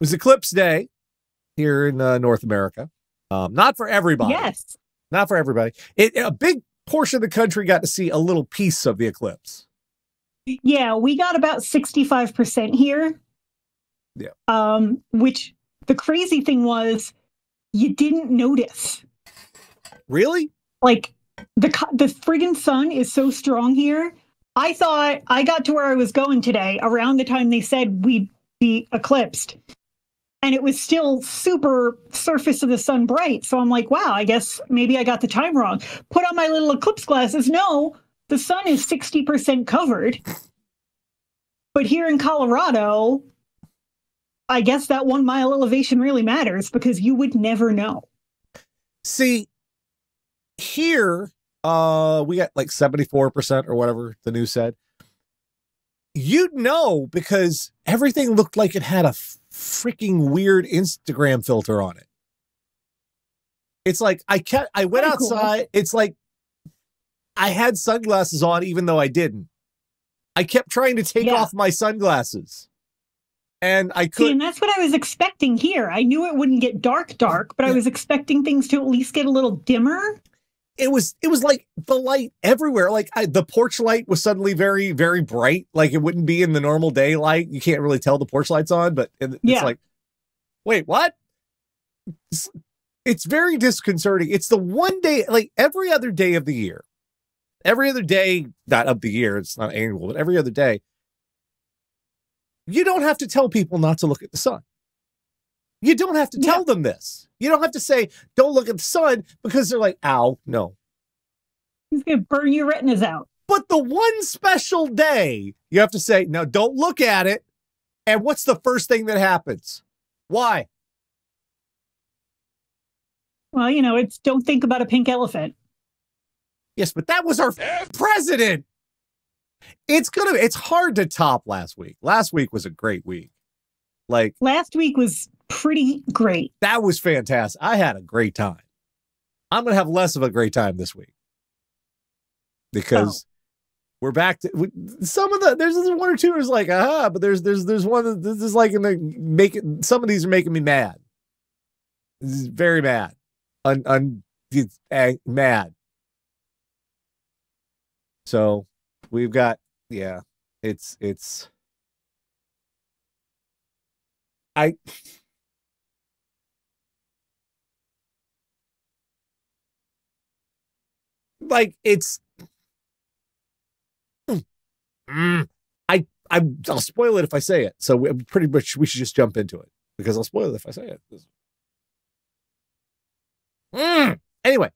was Eclipse Day here in uh, North America. Um, not for everybody. Yes. Not for everybody. It, a big portion of the country got to see a little piece of the eclipse. Yeah, we got about 65% here. Yeah. Um, which the crazy thing was you didn't notice. Really? Like the the friggin' sun is so strong here. I thought I got to where I was going today around the time they said we'd be eclipsed. And it was still super surface of the sun bright. So I'm like, wow, I guess maybe I got the time wrong. Put on my little eclipse glasses. No, the sun is 60% covered. But here in Colorado, I guess that one mile elevation really matters because you would never know. See, here, uh, we got like 74% or whatever the news said. You'd know because everything looked like it had a freaking weird Instagram filter on it. It's like I kept I went Pretty cool. outside. It's like I had sunglasses on even though I didn't. I kept trying to take Yeah. off my sunglasses. And I couldn't and that's what I was expecting here. I knew it wouldn't get dark, dark, but I was expecting things to at least get a little dimmer. It was it was like the light everywhere. Like I, the porch light was suddenly very very bright. Like it wouldn't be in the normal daylight. You can't really tell the porch light's on but it- it's Yeah. like wait what? It's, it's very disconcerting. It's the one day like every other day of the year every other day not of the year it's not annual but every other day you don't have to tell people not to look at the sun you don't have to Yeah. tell them this you don't have to say don't look at the sun because they're like ow no It's going to burn your retinas out. But the one special day, you have to say, now don't look at it. And what's the first thing that happens? Why? Well, you know, it's don't think about a pink elephant. Yes, but that was our president. It's gonna it's hard to top last week. Last week was a great week. Like Last week was pretty great. that was fantastic. I had a great time. I'm gonna have less of a great time this week. Because oh. we're back to we, some of the there's this one or two is like aha, but there's there's there's one that this is like in the making some of these are making me mad. This is very mad. Un, un it's, mad. So we've got yeah, it's it's I like it's Mm. I I I'll spoil it if I say it. So we, pretty much we should just jump into it because I'll spoil it if I say it. Mm. Anyway,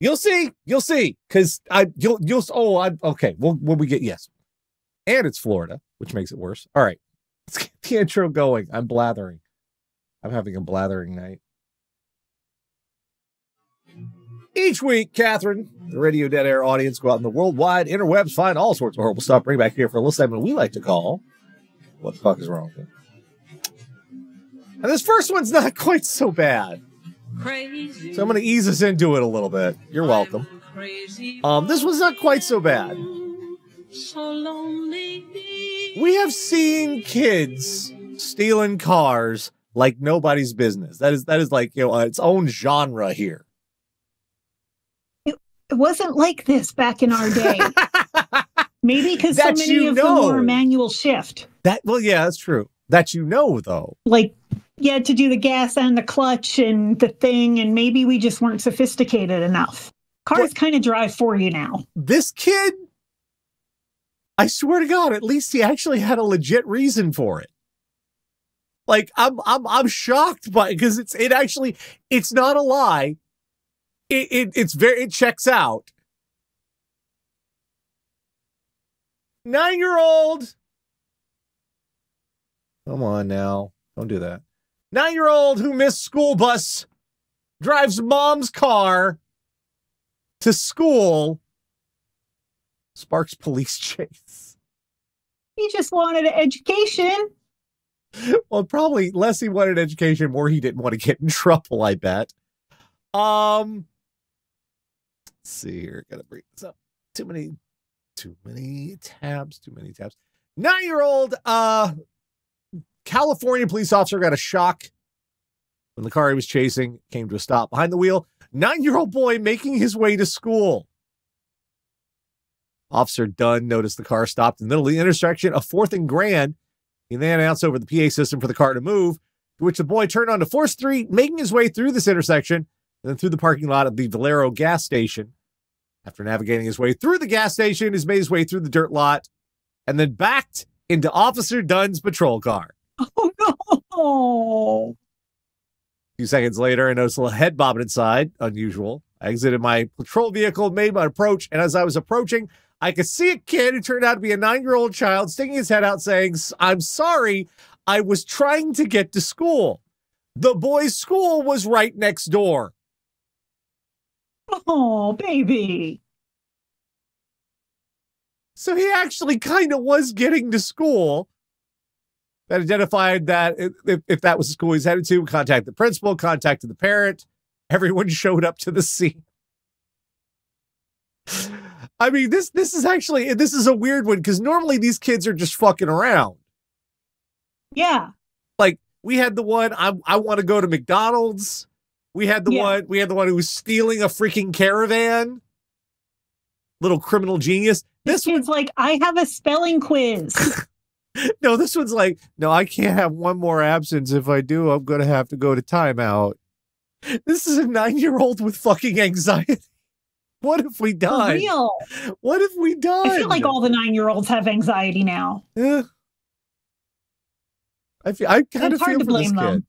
you'll see, you'll see, because I you'll you'll oh I okay. Well, when we get yes, and it's Florida, which makes it worse. All right, let's get the intro going. I'm blathering. I'm having a blathering night. Each week, Catherine, the Radio Dead Air audience go out in the worldwide interwebs, find all sorts of horrible stuff, bring back here for a little segment we like to call What the Fuck is Wrong with And this first one's not quite so bad. Crazy. So I'm going to ease us into it a little bit. You're welcome. Crazy. Um, this one's not quite so bad. So lonely. We have seen kids stealing cars like nobody's business. That is that is like you know uh, its own genre here. It wasn't like this back in our day. Maybe because so many you of them were manual shift. That well, yeah, that's true. That you know though. Like you had to do the gas and the clutch and the thing, and maybe we just weren't sophisticated enough. Cars kind of drive for you now. This kid, I swear to God, at least he actually had a legit reason for it. Like I'm I'm I'm shocked by because it's it actually it's not a lie. It, it it's very it checks out. Nine year old. Come on now. Don't do that. Nine year old who missed school bus drives mom's car to school sparks police chase. He just wanted an education. Well, probably less he wanted education, more he didn't want to get in trouble, I bet. Um let's see here. Gotta bring this up. Too many, too many tabs, too many tabs. Nine-year-old uh California police officer got a shock when the car he was chasing came to a stop behind the wheel. Nine year old boy making his way to school. Officer Dunn noticed the car stopped in the middle of the intersection a 4th and Grand. He then announced over the PA system for the car to move, to which the boy turned onto 4th Street, making his way through this intersection and then through the parking lot of the Valero gas station. After navigating his way through the gas station, he's made his way through the dirt lot and then backed into Officer Dunn's patrol car. Oh no. A few seconds later, I noticed a little head bobbing inside, unusual. I exited my patrol vehicle, made my approach, and as I was approaching, I could see a kid who turned out to be a nine year old child sticking his head out saying, I'm sorry, I was trying to get to school. The boy's school was right next door. Oh, baby. So he actually kind of was getting to school. That identified that if, if that was the school he's headed to, contact the principal, contacted the parent. Everyone showed up to the scene. I mean, this this is actually this is a weird one because normally these kids are just fucking around. Yeah. Like we had the one I I want to go to McDonald's. We had the Yeah. one we had the one who was stealing a freaking caravan. Little criminal genius. This This one kid's like, I have a spelling quiz. No, this one's like, no, I can't have one more absence. If I do, I'm going to have to go to timeout. This is a nine year old with fucking anxiety. What if we died? What if we died? I feel like all the nine year olds have anxiety now. Yeah. I feel, I kind of feel to for this kid. them.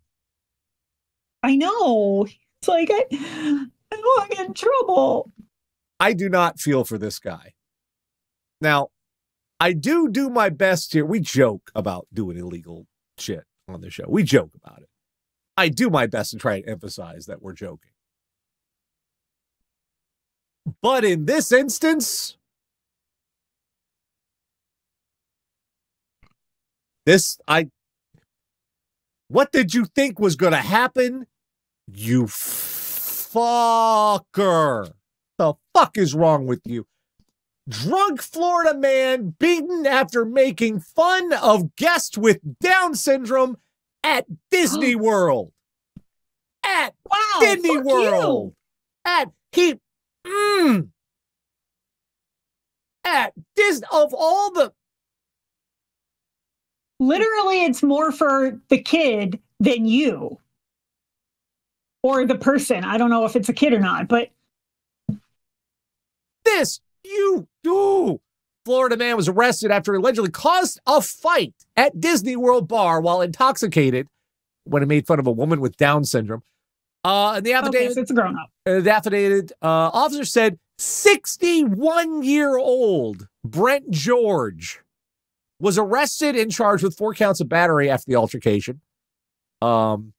I know. It's like, I, I don't to get in trouble. I do not feel for this guy. Now, I do do my best here. We joke about doing illegal shit on the show. We joke about it. I do my best to try and emphasize that we're joking. But in this instance, this I what did you think was going to happen? You fucker. The fuck is wrong with you? Drunk Florida man beaten after making fun of guest with Down syndrome at Disney World. At Wow. Disney World. At he mm, at Disney of all the Literally, it's more for the kid than you or the person. I don't know if it's a kid or not, but this you do. Florida man was arrested after he allegedly caused a fight at Disney World bar while intoxicated when he made fun of a woman with Down syndrome. Uh, and the okay, affidavit, so it's a grown up. uh, the affidavit uh, officer said 61 year old Brent George was arrested and charged with four counts of battery after the altercation. Um,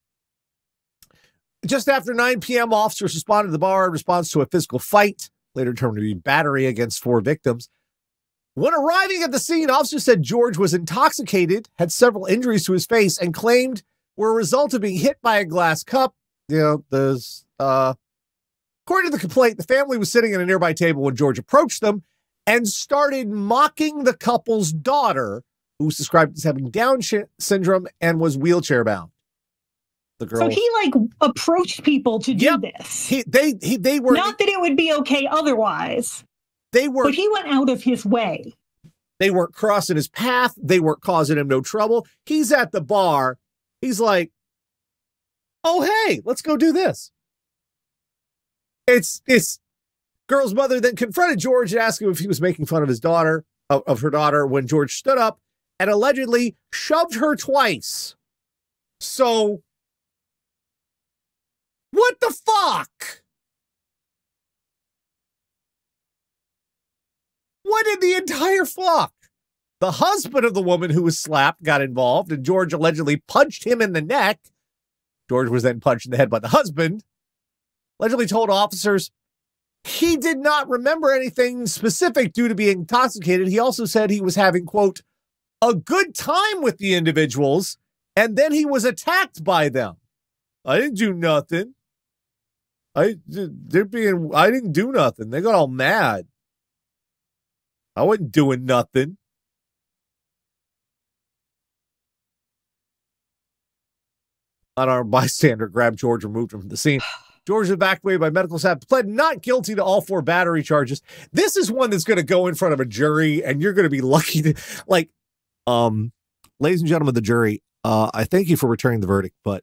just after 9 p.m., officers responded to the bar in response to a physical fight, later determined to be battery against four victims. When arriving at the scene, officers said George was intoxicated, had several injuries to his face, and claimed were a result of being hit by a glass cup. You know, there's uh according to the complaint, the family was sitting at a nearby table when George approached them and started mocking the couple's daughter, who was described as having Down syndrome and was wheelchair bound. The girl, So he like approached people to do Yep. this. he, they, he, they were, Not that it would be okay otherwise, they were, but he went out of his way. they weren't crossing his path. They weren't causing him no trouble. He's at the bar. He's like, "Oh hey, let's go do this." It's it's girl's mother then confronted George and asked him if he was making fun of his daughter of, of her daughter when George stood up and allegedly shoved her twice. So what the fuck? What in the entire fuck? The husband of the woman who was slapped got involved, and George allegedly punched him in the neck. George was then punched in the head by the husband. Allegedly told officers he did not remember anything specific due to being intoxicated. He also said he was having, quote, a good time with the individuals, and then he was attacked by them. I didn't do nothing. I they're being I didn't do nothing. They got all mad. I wasn't doing nothing. Unarmed bystander grabbed George and moved him from the scene. George was evacuated by medical staff, pled not guilty to all four battery charges. This is one that's going to go in front of a jury, and you're going to be lucky to, like, um, ladies and gentlemen of the jury, uh, I thank you for returning the verdict, but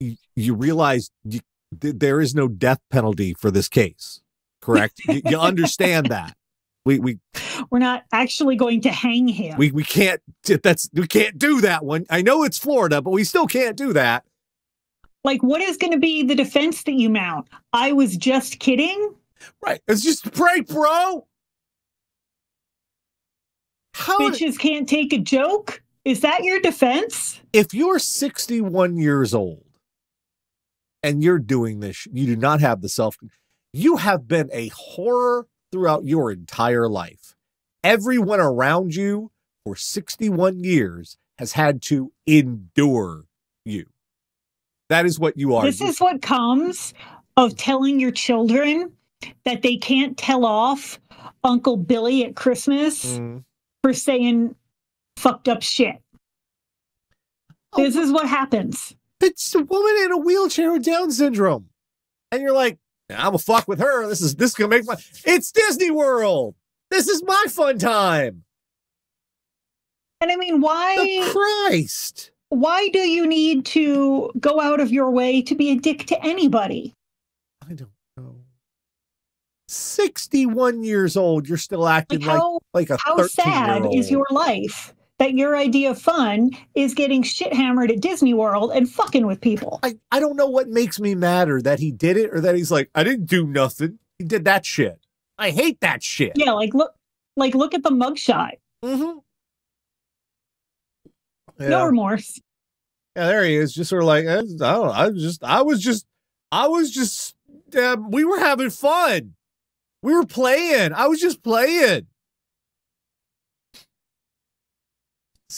you, you realize you, th- there is no death penalty for this case, correct? you, you understand that. We we We're not actually going to hang him. we we can't that's we can't do that one. I know it's Florida, but we still can't do that. like, what is going to be the defense that you mount? I was just kidding. Right. It's just prank, bro. How Bitches can't take a joke. Is that your defense? if you're 61 years old and you're doing this, you do not have the self you have been a horror throughout your entire life. Everyone around you for 61 years has had to endure you. That is what you are. This is what comes of telling your children that they can't tell off Uncle Billy at Christmas Mm. for saying fucked up shit. Oh, This is what happens. it's a woman in a wheelchair with Down syndrome. And you're like, I'm gonna fuck with her. This is this is gonna make my it's Disney World. This is my fun time. And I mean, why Christ. why do you need to go out of your way to be a dick to anybody? I don't know. 61 years old, you're still acting Like like how like a how 13 sad is your life that your idea of fun is getting shit hammered at Disney World and fucking with people? I, I don't know what makes me madder that he did it or that he's like, I didn't do nothing. He did that shit. I hate that shit. Yeah, like look like look at the mugshot. Mm-hmm. Yeah. No remorse. yeah, there he is, just sort of like, I don't know. I was just, I was just, I was just, uh, we were having fun. We were playing. I was just playing.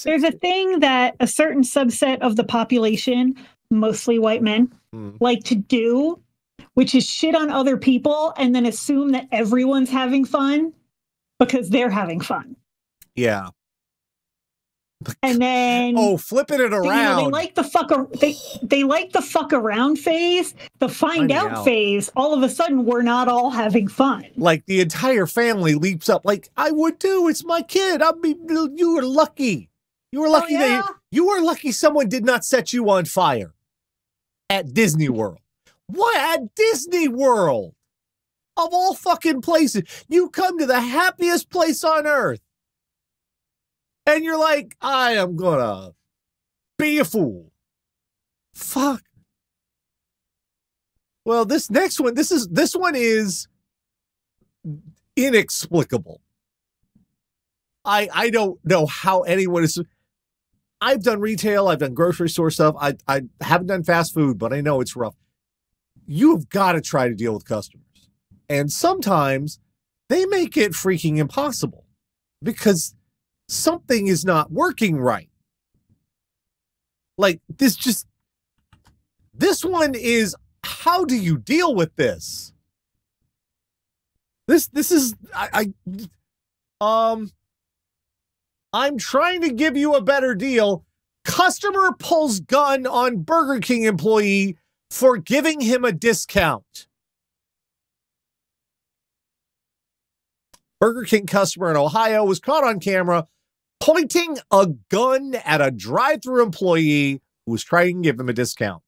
There's a thing that a certain subset of the population, mostly white men, Mm. like to do, which is shit on other people and then assume that everyone's having fun because they're having fun. Yeah. And then Oh, flipping it they, you know, around. they like the fuck they they like the fuck around phase, the find out, out. phase. All of a sudden, we're not all having fun. like the entire family leaps up like i would too it's my kid i mean you were lucky you were oh, lucky Oh, yeah? they you were lucky someone did not set you on fire at disney world what at disney world of all fucking places you come to the happiest place on earth and you're like i am gonna be a fool fuck well this next one this is this one is inexplicable. I I don't know how anyone is. I've done retail, I've done grocery store stuff. I I haven't done fast food, but I know it's rough. You've got to try to deal with customers, and sometimes they make it freaking impossible because something is not working right. Like this, just this one is. How do you deal with this? This this is I, I um I'm trying to give you a better deal. Customer pulls gun on Burger King employee for giving him a discount. Burger King customer in Ohio was caught on camera pointing a gun at a drive-through employee who was trying to give him a discount.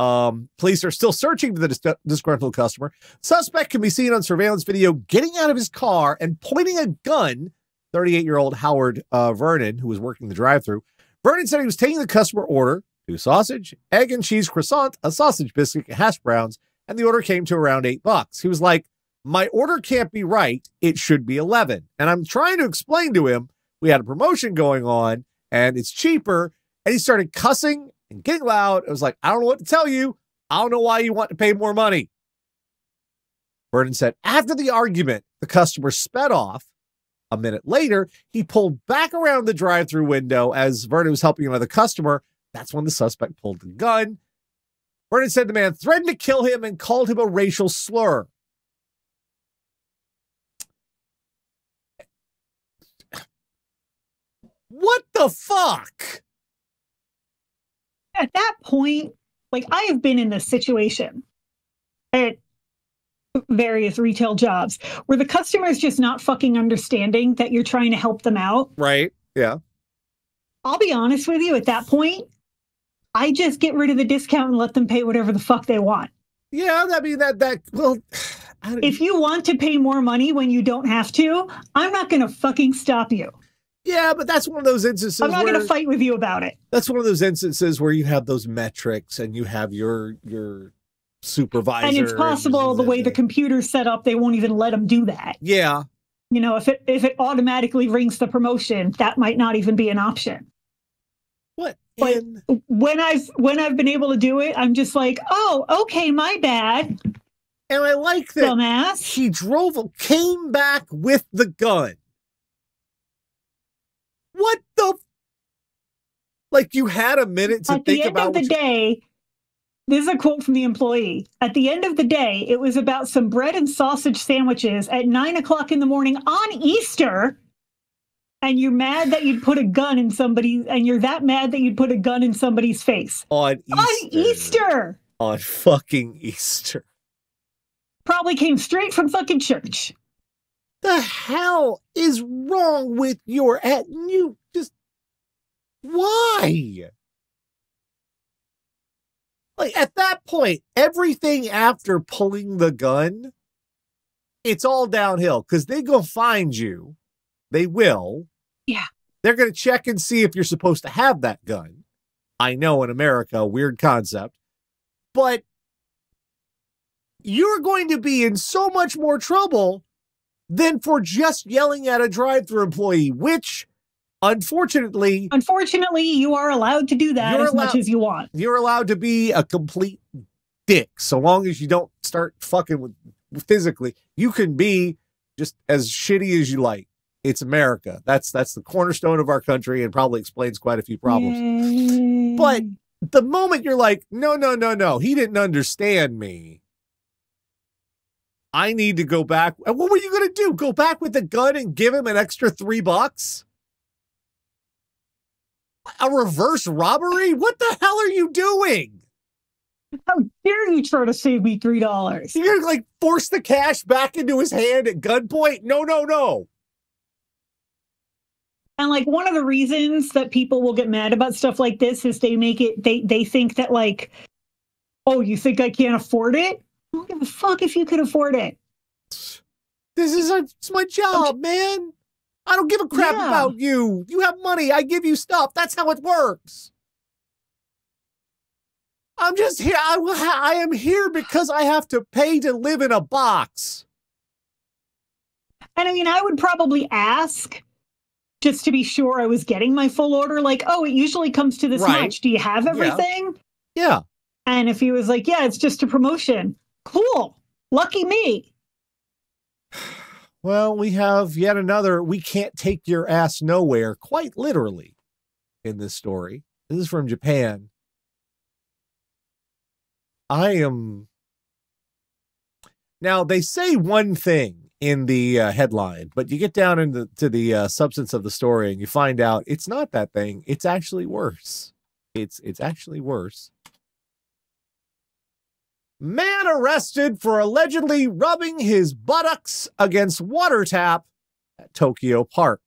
Um, police are still searching for the dis- disgruntled customer. Suspect can be seen on surveillance video getting out of his car and pointing a gun. 38 year old Howard uh, Vernon, who was working the drive through. Vernon said he was taking the customer order two sausage, egg and cheese croissant, a sausage biscuit, and hash browns, and the order came to around eight bucks. He was like, My order can't be right. It should be 11. And I'm trying to explain to him we had a promotion going on and it's cheaper. And he started cussing and getting loud. I was like, I don't know what to tell you. I don't know why you want to pay more money. Vernon said after the argument, the customer sped off. A minute later, he pulled back around the drive through window as Vernon was helping another customer. That's when the suspect pulled the gun. Vernon said the man threatened to kill him and called him a racial slur. What the fuck? at that point, like I have been in this situation at various retail jobs where the customer is just not fucking understanding that you're trying to help them out. Right. Yeah. I'll be honest with you, at that point, I just get rid of the discount and let them pay whatever the fuck they want. Yeah. I mean that that well. If you want to pay more money when you don't have to, I'm not going to fucking stop you. yeah, but that's one of those instances. I'm not going to fight with you about it. that's one of those instances where you have those metrics and you have your your supervisor And it's possible the way the computer's set up, they won't even let them do that. yeah You know, if it if it automatically rings the promotion, that might not even be an option. When I've when I've been able to do it, I'm just like, oh, okay, my bad, and i like that dumbass. he drove came back with the gun what the like you had a minute to think about. At the end of the day, this is a quote from the employee. At the end of the day, it was about some bread and sausage sandwiches at nine o'clock in the morning on Easter. And you're mad that you'd put a gun in somebody, and you're that mad that you'd put a gun in somebody's face. On Easter, on Easter. on fucking Easter. Probably came straight from fucking church. the hell is wrong with your at you just why? Like at that point everything after pulling the gun it's all downhill because they go find you they will Yeah. they're going to check and see if you're supposed to have that gun i know in america weird concept but you're going to be in so much more trouble than for just yelling at a drive-through employee, which unfortunately Unfortunately, you are allowed to do that as much as you want. you're allowed to be a complete dick so long as you don't start fucking with physically. You can be just as shitty as you like. It's America. That's that's the cornerstone of our country and probably explains quite a few problems. Yay. But the moment you're like, no, no, no, no, he didn't understand me. I need to go back. And what were you going to do? Go back with the gun and give him an extra three bucks? A reverse robbery? What the hell are you doing? how dare you try to save me three dollars? You're going to like force the cash back into his hand at gunpoint? No, no, no. And like one of the reasons that people will get mad about stuff like this is they make it they they think that like, oh, you think I can't afford it? I don't give a fuck if you could afford it. This is a, it's my job, man. I don't give a crap Yeah. about you. You have money. I give you stuff. That's how it works. I'm just here. I, will I am here because I have to pay to live in a box. And I mean, I would probably ask just to be sure I was getting my full order. Like, oh, it usually comes to this Right. much. Do you have Yeah. everything? Yeah. And if he was like, yeah, it's just a promotion. Cool. Lucky me. Well, we have yet another. We can't take your ass nowhere, quite literally, in this story. This is from Japan. I am. Now, they say one thing in the uh, headline, but you get down into to the uh, substance of the story and you find out it's not that thing. It's actually worse. It's it's actually worse. Man arrested for allegedly rubbing his buttocks against water tap at Tokyo Park.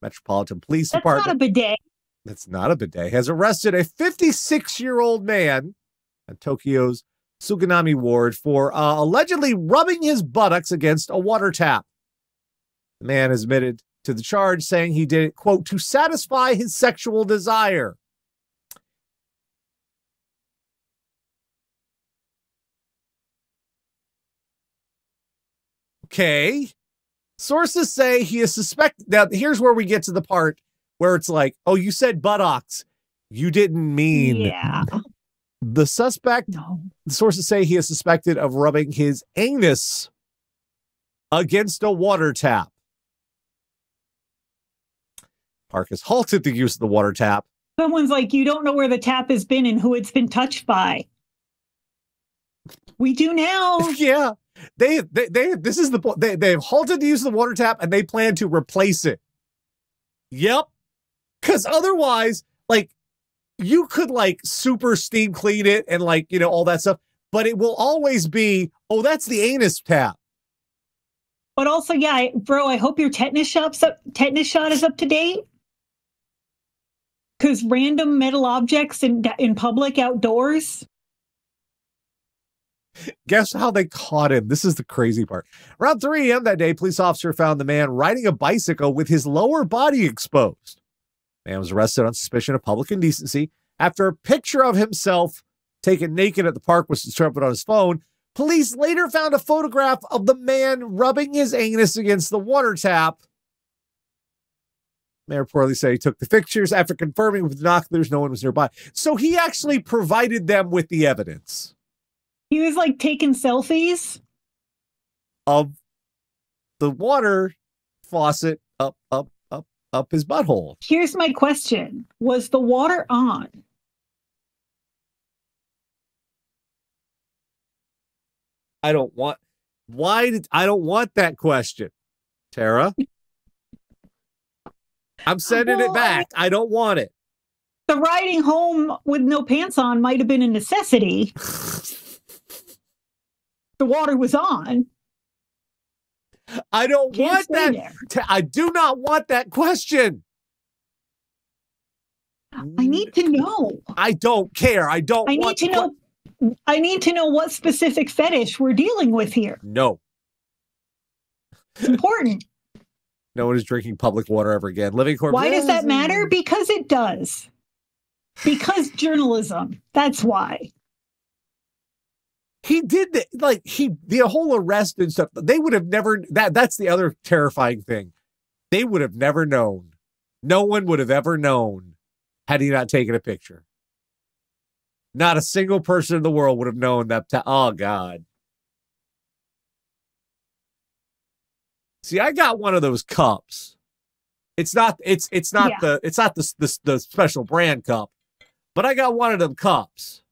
Metropolitan Police That's Department That's not a bidet. that's not a bidet, has arrested a 56 year old man at Tokyo's Suginami ward for uh, allegedly rubbing his buttocks against a water tap. The man admitted to the charge, saying he did it, quote, to satisfy his sexual desire. Okay. Sources say he is suspected. Now, here's where we get to the part where it's like, oh, you said buttocks. You didn't mean Yeah. The suspect. No. The sources say he is suspected of rubbing his anus against a water tap. Park has halted the use of the water tap. Someone's like, you don't know where the tap has been and who it's been touched by. We do now. yeah, they, they, they, this is the point. They, they've halted the use of the water tap and they plan to replace it. Yep. Because otherwise, like, you could like super steam clean it and like, you know, all that stuff, but it will always be, oh, that's the anus tap. But also, yeah, I- bro, I hope your tetanus shot's up, tetanus shot is up to date. Because random metal objects in in public outdoors. Guess how they caught him? This is the crazy part. Around 3 a.m. that day, police officer found the man riding a bicycle with his lower body exposed. Man was arrested on suspicion of public indecency after a picture of himself taken naked at the park was discovered on his phone. Police later found a photograph of the man rubbing his anus against the water tap. Mayor reportedly said he took the pictures after confirming with the binoculars no one was nearby. So he actually provided them with the evidence. He was like taking selfies. of the water faucet up, up, up, his butthole. Here's my question Was the water on? I don't want. Why did I don't want that question, Tara? I'm sending it Well, I- back. I don't want it. The riding home with no pants on might have been a necessity. The water was on. I don't Can't want that. there. I do not want that question. I need to know. I don't care. I don't. I need want to know. I need to know what specific fetish we're dealing with here. No, It's important. no one is drinking public water ever again. Living corpse. Why does that matter? Because it does. Because journalism. That's why. He did the, like he the whole arrest and stuff they would have never that that's the other terrifying thing. They would have never known. No one would have ever known had he not taken a picture. Not a single person in the world would have known that oh god. See i got one of those cups. It's not it's it's not Yeah. the it's not the, the the special brand cup but i got one of them cups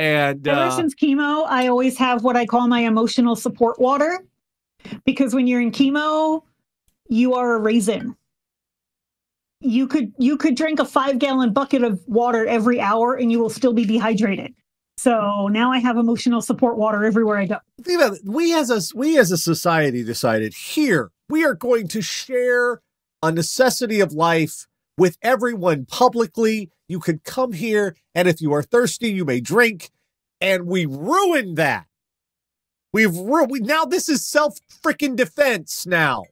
and Ever uh, since chemo, I always have what I call my emotional support water. Because when you're in chemo, you are a raisin. You could you could drink a five gallon bucket of water every hour and you will still be dehydrated. So now I have emotional support water everywhere I go. think about it. We as a we as a society decided here we are going to share a necessity of life with everyone publicly. You could come here, and if you are thirsty, you may drink. And we ruined that. We've ru- we now this is self freaking defense now.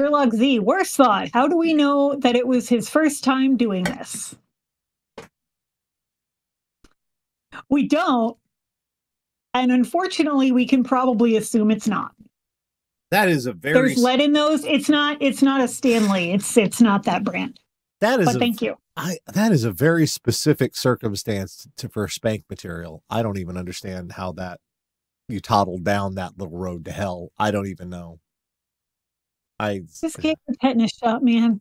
Sherlock Z, worst thought. How do we know that it was his first time doing this? We don't. And unfortunately, we can probably assume it's not. That is a very There's lead in those. It's not it's not a Stanley. It's it's not that brand. That is But a, thank you. I, that is a very specific circumstance to for spank material. I don't even understand how that you toddled down that little road to hell. I don't even know. I This gave a tetanus shot, man.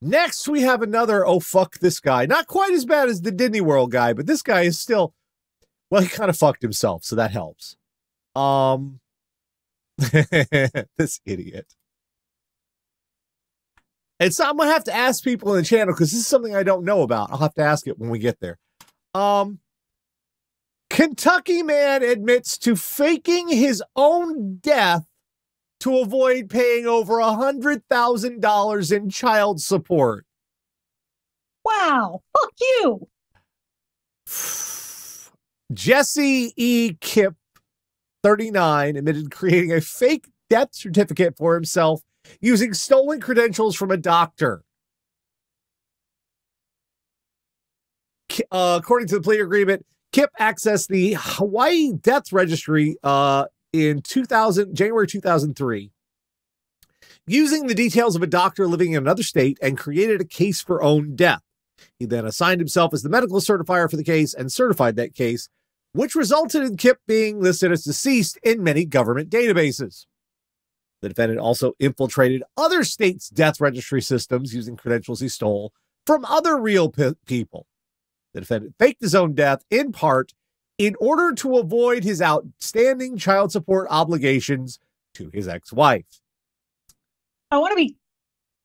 next we have another oh fuck this guy. Not quite as bad as the Disney World guy, but this guy is still well, he kind of fucked himself, so that helps. Um this idiot. It's I'm gonna have to ask people in the channel because this is something I don't know about. I'll have to ask it when we get there. Um Kentucky man admits to faking his own death to avoid paying over a hundred thousand dollars in child support. Wow. Fuck you. Jesse E. Kipf, 39, admitted creating a fake death certificate for himself using stolen credentials from a doctor. Uh, according to the plea agreement, Kipf accessed the Hawaii Death Registry uh, in 2000, January 2003, using the details of a doctor living in another state and created a case for own death. He then assigned himself as the medical certifier for the case and certified that case, which resulted in Kipf being listed as deceased in many government databases. The defendant also infiltrated other states' death registry systems using credentials he stole from other real pe- people. The defendant faked his own death in part in order to avoid his outstanding child support obligations to his ex wife. I want to be,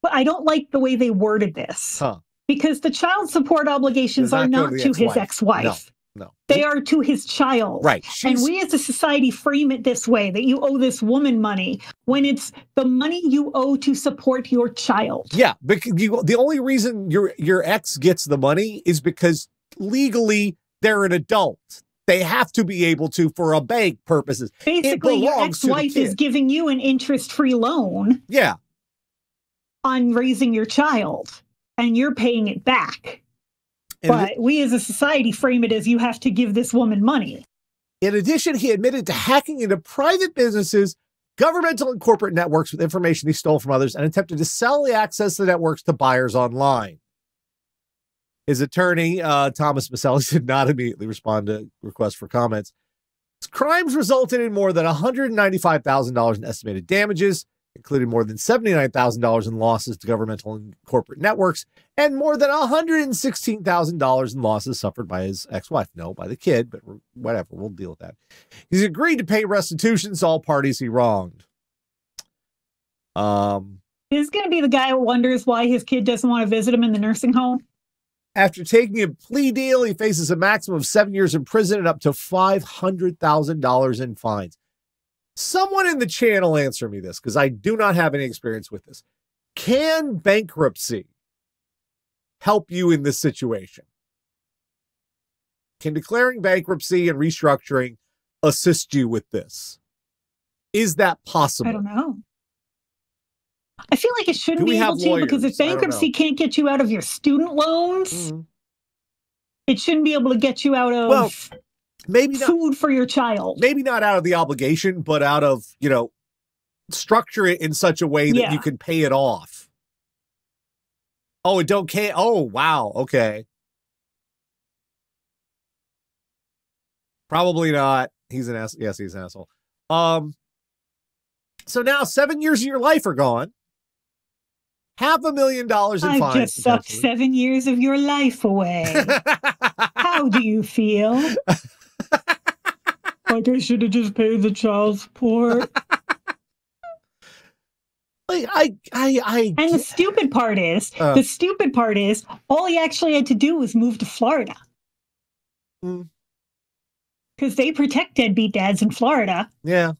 but I don't like the way they worded this Huh. because the child support obligations Does are not to to his ex-wife. ex-wife. No. They are to his child. Right. And we as a society frame it this way that you owe this woman money when it's the money you owe to support your child. Yeah, because you, the only reason your your ex gets the money is because legally they're an adult. They have to be able to for a bank purposes. Basically, your belongs to the ex-wife is giving you an interest-free loan Yeah, on raising your child and you're paying it back. But we as a society frame it as you have to give this woman money. In addition, he admitted to hacking into private businesses, governmental and corporate networks with information he stole from others and attempted to sell the access to the networks to buyers online. His attorney, uh, Thomas Maselli, did not immediately respond to requests for comments. His crimes resulted in more than $195,000 in estimated damages, including more than $79,000 in losses to governmental and corporate networks, and more than $116,000 in losses suffered by his ex wife. No, by the kid, but whatever, we'll deal with that. He's agreed to pay restitution to all parties he wronged. Um, This is going to be the guy who wonders why his kid doesn't want to visit him in the nursing home. after taking a plea deal, he faces a maximum of seven years in prison and up to $500,000 in fines. Someone in the channel answer me this because I do not have any experience with this. Can bankruptcy help you in this situation? Can declaring bankruptcy and restructuring assist you with this? Is that possible? I don't know. I feel like it shouldn't be able to because if bankruptcy can't get you out of your student loans, Mhm. it shouldn't be able to get you out of Well, Maybe not. food for your child. maybe not out of the obligation, but out of, you know, structure it in such a way that Yeah. you can pay it off. Oh, it don't care. Oh, wow. Okay. Probably not. He's an ass. Yes, he's an asshole. Um, so now seven years of your life are gone. Half a million dollars in I've fines. just sucked seven years of your life away. How do you feel? Like I should have just paid the child support. Like, I, I, I, And the stupid part is, Uh. the stupid part is, all he actually had to do was move to Florida. Mm. Because they protect deadbeat dads in Florida. Yeah.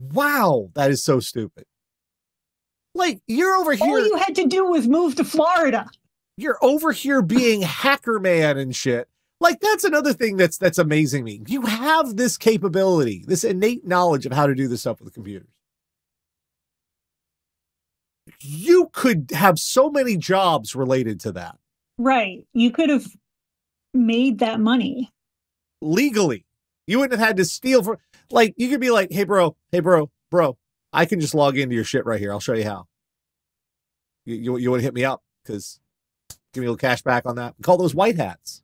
Wow, that is so stupid. Like you're over here, All you had to do was move to Florida. you're over here being hacker man and shit. Like that's another thing that's that's amazing me. You have this capability, this innate knowledge of how to do this stuff with computers. You could have so many jobs related to that Right. You could have made that money. legally. You wouldn't have had to steal for like you could be like, hey bro, hey bro, bro, I can just log into your shit right here. I'll show you how. You you, you want to hit me up because give me a little cash back on that. Call those white hats.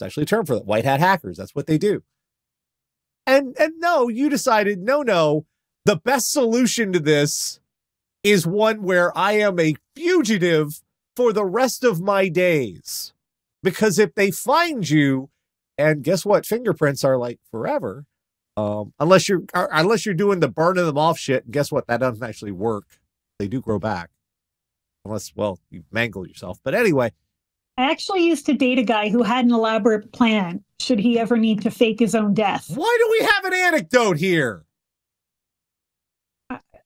It's actually a term for that. White hat hackers. That's what they do. And and no, you decided no, no. The best solution to this is one where I am a fugitive for the rest of my days. Because if they find you, and guess what? Fingerprints are like forever. Um, unless you're or- unless you're doing the burning them off shit. And guess what? That doesn't actually work. They do grow back. Unless, well, you mangle yourself. But anyway, I actually used to date a guy who had an elaborate plan should he ever need to fake his own death. why do we have an anecdote here?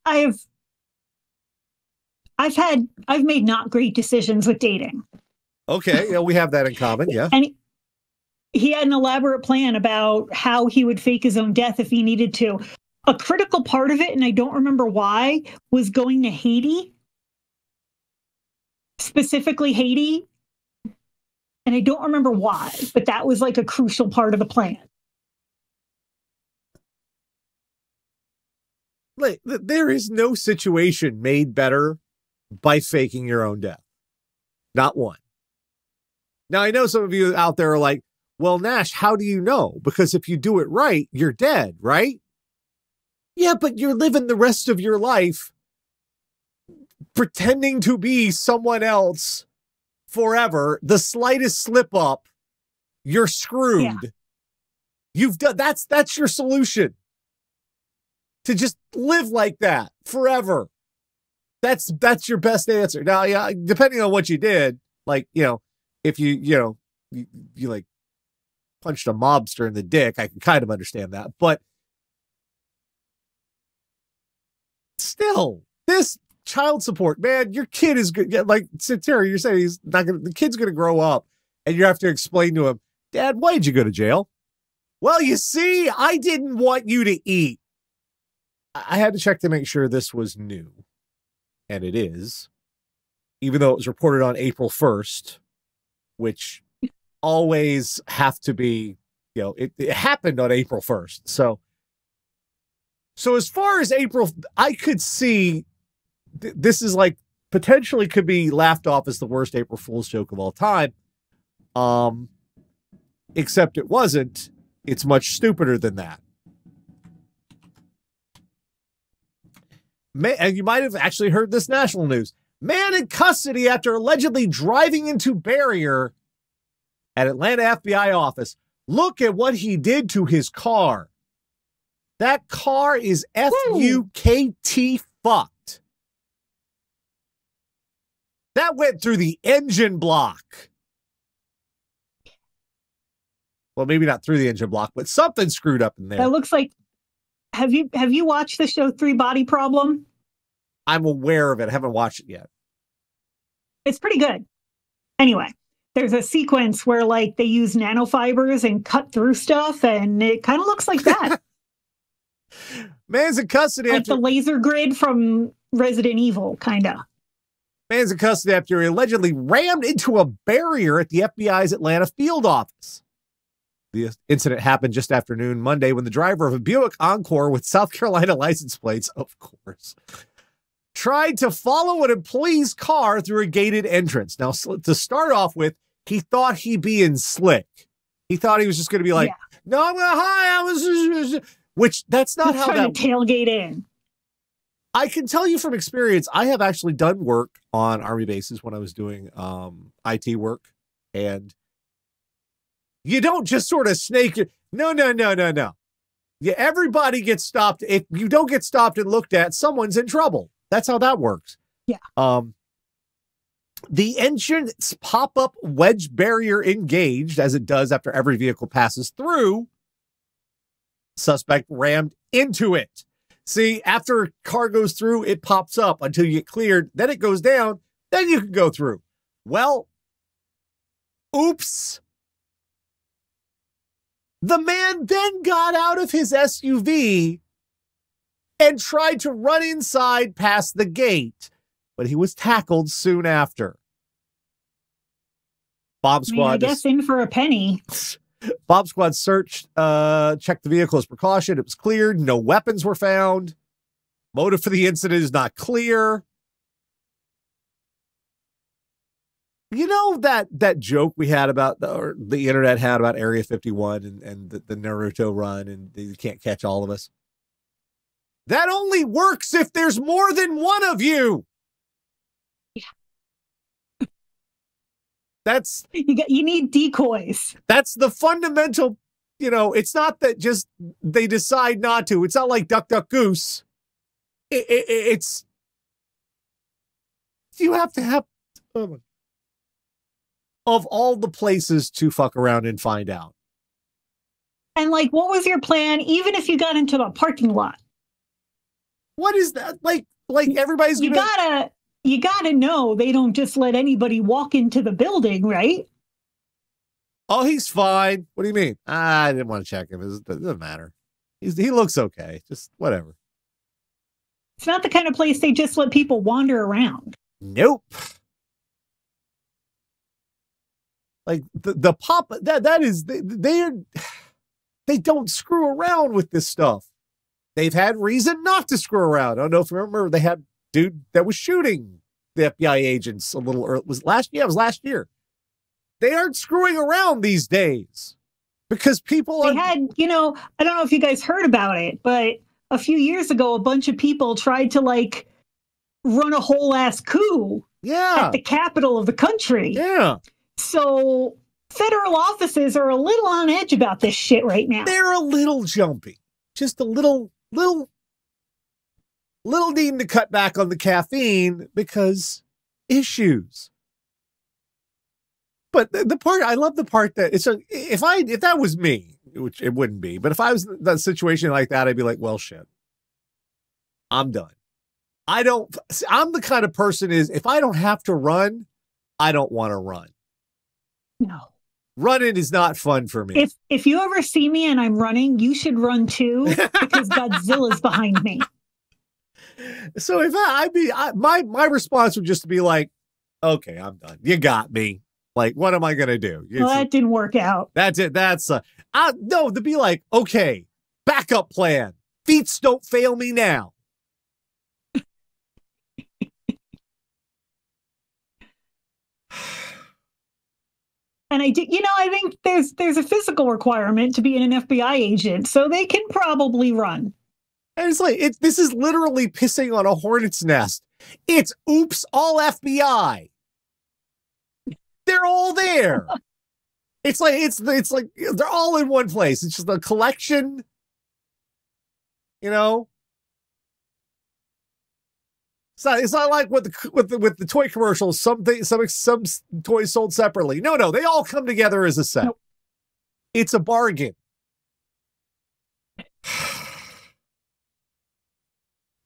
I have I've had I've made not great decisions with dating. Okay, yeah, we have that in common. Yeah. And he had an elaborate plan about how he would fake his own death if he needed to. A critical part of it, and I don't remember why, was going to Haiti, specifically Haiti. And I don't remember why, but that was like a crucial part of the plan. Like, there is no situation made better by faking your own death. Not one. Now, I know some of you out there are like, well, Nash, how do you know? Because if you do it right, you're dead, right? Yeah, but you're living the rest of your life pretending to be someone else forever. The slightest slip up, you're screwed. You've done that's that's your solution. to just live like that forever. That's that's your best answer. Now, yeah, depending on what you did, like you know, if you you know you, you like punched a mobster in the dick, I can kind of understand that. But still, this child support, man, your kid is good. Like Terry, you're saying he's not gonna. The kid's gonna grow up, and you have to explain to him, Dad, why did you go to jail? Well, you see, I didn't want you to eat. I had to check to make sure this was new, and it is, even though it was reported on April first, which always have to be, you know, it, it happened on April first, so. So as far as April, I could see th- this is like potentially could be laughed off as the worst April Fool's joke of all time. Um, except it wasn't. It's much stupider than that. May, and you might have actually heard this national news. Man in custody after allegedly driving into barrier at Atlanta FBI office. Look at what he did to his car. That car is F U K T fucked. That went through the engine block. Well, maybe not through the engine block, but something screwed up in there. That looks like. Have you have you watched the show Three Body Problem? I'm aware of it. I haven't watched it yet. It's pretty good. Anyway, there's a sequence where like they use nanofibers and cut through stuff, and it kind of looks like that, Man's in custody like after the laser grid from Resident Evil, kind of. Man's in custody after he allegedly rammed into a barrier at the FBI's Atlanta field office. The incident happened just after noon Monday when the driver of a Buick Encore with South Carolina license plates, of course, tried to follow an employee's car through a gated entrance. Now, to start off with, he thought he being slick. He thought he was just going to be like, "No, I'm gonna hi, I was," which that's not He's how trying that to tailgate in. I can tell you from experience, I have actually done work on army bases when I was doing um, IT work, and you don't just sort of snake it. No, no, no, no, no. Yeah, everybody gets stopped. If you don't get stopped and looked at, someone's in trouble. That's how that works. Yeah. Um, the engine's pop-up wedge barrier engaged, as it does after every vehicle passes through. Suspect rammed into it. See, after a car goes through, it pops up until you get cleared. Then it goes down. Then you can go through. Well, oops. The man then got out of his SUV and tried to run inside past the gate, but he was tackled soon after. Bomb I mean, I squad guess in for a penny. Bob Squad searched, uh, checked the vehicle as precaution. It was cleared. No weapons were found. Motive for the incident is not clear. You know that that joke we had about the, or the internet had about Area 51 and, and the, the Naruto run and you can't catch all of us. That only works if there's more than one of you. That's You got you need decoys. that's the fundamental you know it's not that just they decide not to it's not like duck duck goose it, it, it- it's you have to have oh of all the places to fuck around and find out And like, what was your plan? Even if you got into the parking lot, what is that like like everybody's you gonna gotta you gotta know they don't just let anybody walk into the building, right? oh he's fine what do you mean i didn't want to check him it doesn't matter he's, he looks okay just whatever It's not the kind of place they just let people wander around. Nope. Like the the pop that that is they they're they don't screw around with this stuff. They've had reason not to screw around. I don't know if you remember they had dude that was shooting the FBI agents a little early. Was last yeah, it was last year. They aren't screwing around these days because people They are had, you know, I don't know if you guys heard about it, but a few years ago, a bunch of people tried to like run a whole ass coup yeah at the capital of the country. yeah So federal offices are a little on edge about this shit right now. they're a little jumpy, just a little little little needing to cut back on the caffeine because issues. But the, the part I love the part that it's a if I if that was me, which it wouldn't be, but if I was in that situation like that, I'd be like, well, shit, I'm done. I don't. I'm the kind of person is if I don't have to run, I don't want to run. No. Running is not fun for me. If if you ever see me and I'm running, you should run too because Godzilla's behind me. So if I, I'd be I, my my response would just be like, okay, I'm done. You got me. Like, what am I gonna do? Well, that didn't work out. that's it. That's uh, I, no to be like, okay, backup plan. Feats don't fail me now. And I did, you know, I think there's there's a physical requirement to be an FBI agent, so they can probably run. And it's like it. This is literally pissing on a hornet's nest. It's oops, all FBI. They're all there. it's like it's it's like they're all in one place. It's just a collection. You know. It's not, it's not like with the with the with the toy commercials. Some things, some some toys sold separately. No, no, they all come together as a set. Nope. It's a bargain.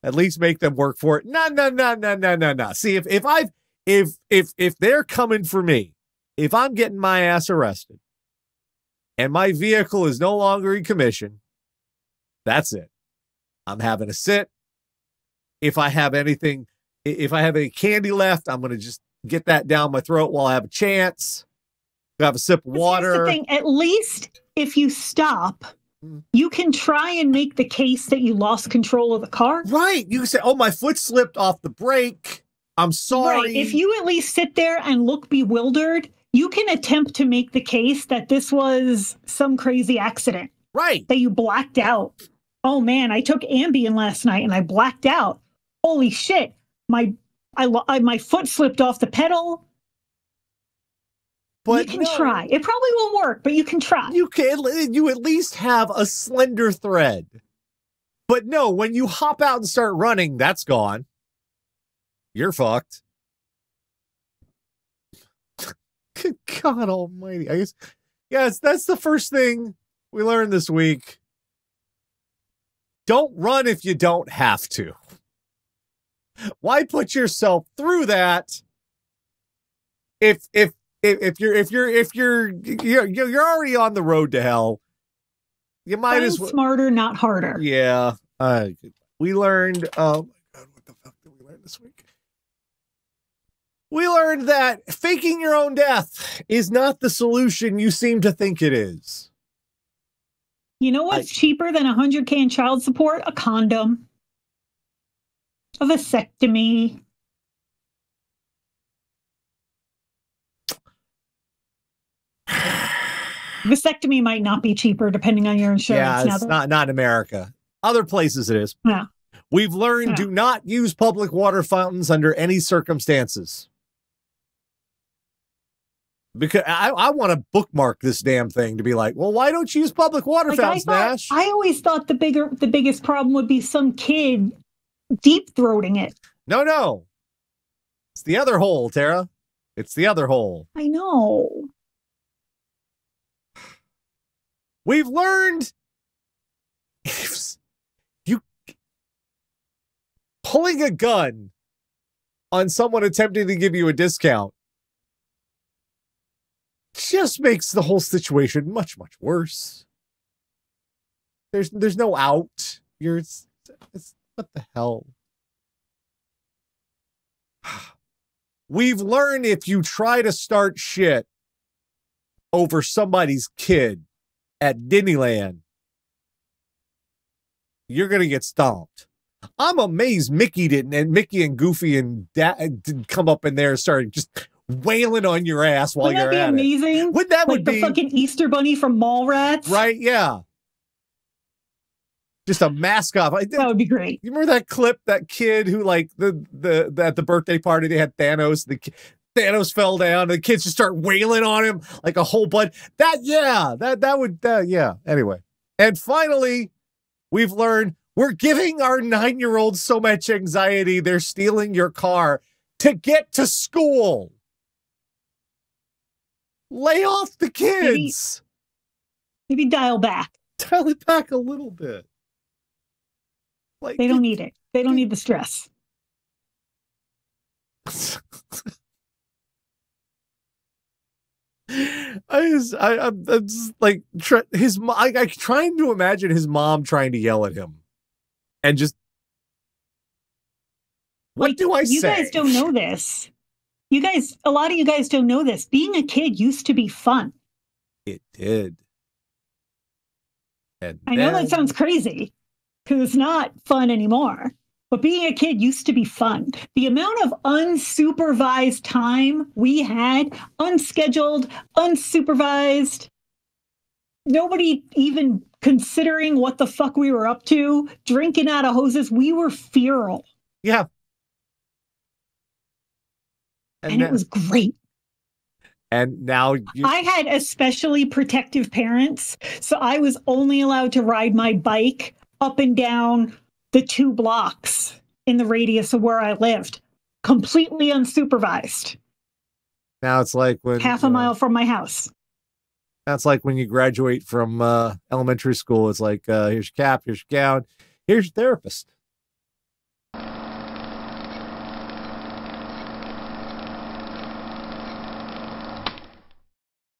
At least make them work for it. No, no, no, no, no, no, no. See, if if I if if if they're coming for me, if I'm getting my ass arrested, and my vehicle is no longer in commission, that's it. I'm having a sit. If I have anything, if I have any candy left, I'm gonna just get that down my throat while I have a chance. Have a sip of water. The thing, at least if you stop. You can try and make the case that you lost control of the car. Right. You can say, oh, my foot slipped off the brake. I'm sorry. Right. If you at least sit there and look bewildered, you can attempt to make the case that this was some crazy accident, right. that you blacked out. Oh man, I took Ambien last night and I blacked out. Holy shit. My I, I my foot slipped off the pedal. But you can no, try. It probably won't work, but you can try. You can you at least have a slender thread. But no, when you hop out and start running, that's gone. You're fucked. Good God Almighty! I guess, yes, that's the first thing we learned this week. Don't run if you don't have to. Why put yourself through that? If if if, if you're if you're if you're you're you're already on the road to hell, you might Run as well. smarter, not harder. Yeah. Uh, we learned. Oh my god, what the fuck did we learn this week? We learned that faking your own death is not the solution you seem to think it is. You know what's cheaper than a 100K in child support? A condom. A vasectomy. Vasectomy might not be cheaper depending on your insurance. yeah, it's not not in America. Other places it is. Yeah. We've learned Yeah. do not use public water fountains under any circumstances. Because I, I want to bookmark this damn thing to be like, well, why don't you use public water Like, I, fountains, thought, Nash? I always thought the bigger the biggest problem would be some kid deep throating it. No, no. It's the other hole, Tara. It's the other hole. I know. We've learned if you pulling a gun on someone attempting to give you a discount just makes the whole situation much, much worse. There's there's no out. You're it's, it's what the hell? We've learned if you try to start shit over somebody's kid at Disneyland, you're gonna get stomped. I'm amazed Mickey didn't, and Mickey and Goofy and da- didn't come up in there and start just wailing on your ass while Wouldn't you're that be at it. amazing? Would that like would the be fucking Easter bunny from Mallrats. right? Yeah, just a mascot. I, That would be great. you remember that clip? That kid who like the the, the at the birthday party they had Thanos. The Thanos fell down. And the kids just start wailing on him like a whole bunch. That yeah, that that would that yeah. Anyway, and finally, we've learned We're giving our nine year olds so much anxiety, they're stealing your car to get to school. Lay off the kids. Maybe dial back. Dial it back a little bit. Like They don't need it. They don't need the stress. I just, I, I'm, I'm just like try, his. I, I trying to imagine his mom trying to yell at him, and just what Like, do I you say? guys don't know this. You guys, a lot of you guys don't know this. Being a kid used to be fun. It did. And I know that sounds crazy because it's not fun anymore. But being a kid used to be fun. The amount of unsupervised time we had, unscheduled, unsupervised, nobody even considering what the fuck we were up to, drinking out of hoses, we were feral. yeah. And, And, it was great. and now you, I had especially protective parents, so I was only allowed to ride my bike up and down the two blocks in the radius of where I lived, completely unsupervised, now it's like when half a uh, mile from my house. That's like when you graduate from uh, elementary school. It's like uh, here's your cap, here's your gown, here's your therapist.